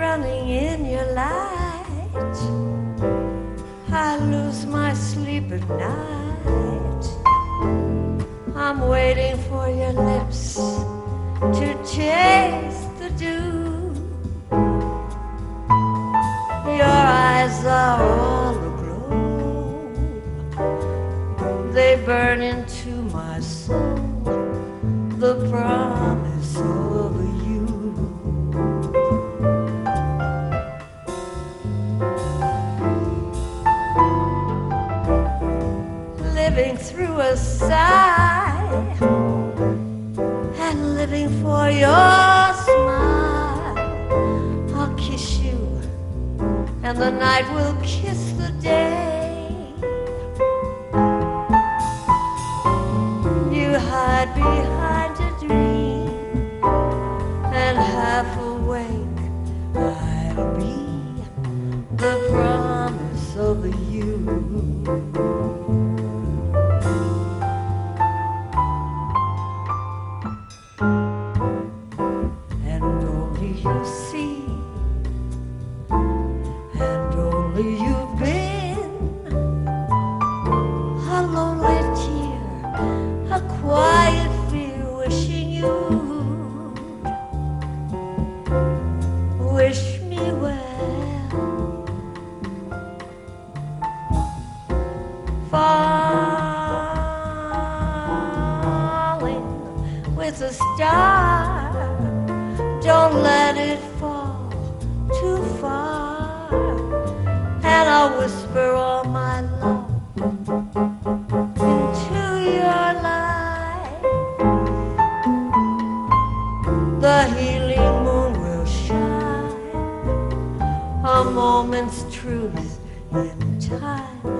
running in your light. I lose my sleep at night. I'm waiting for your lips to chase the dew. Your eyes are all aglow. They burn into my soul. The promise of you. A sigh and living for your smile. I'll kiss you, and the night will kiss the day. You hide behind you've been a lonely tear, a quiet fear, wishing you wish me well. Falling with a star. A moment's truth in time.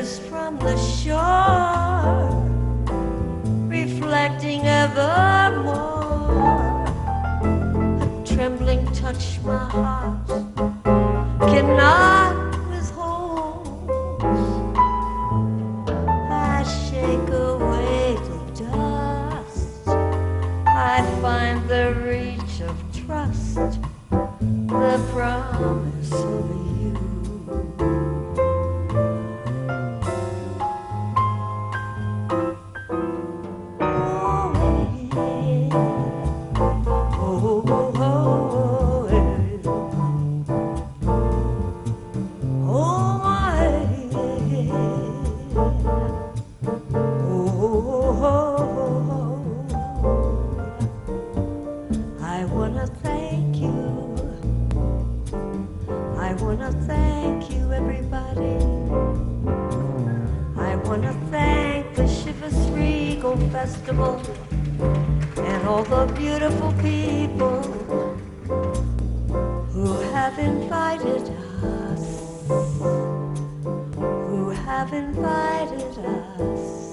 Rivers from the shore, reflecting evermore a trembling touch my heart cannot withhold. I shake away the dust. I find the reach of trust, the promise of wanna thank you. I wanna thank you, everybody. I wanna thank the Chivas Regal Festival and all the beautiful people who have invited us, who have invited us.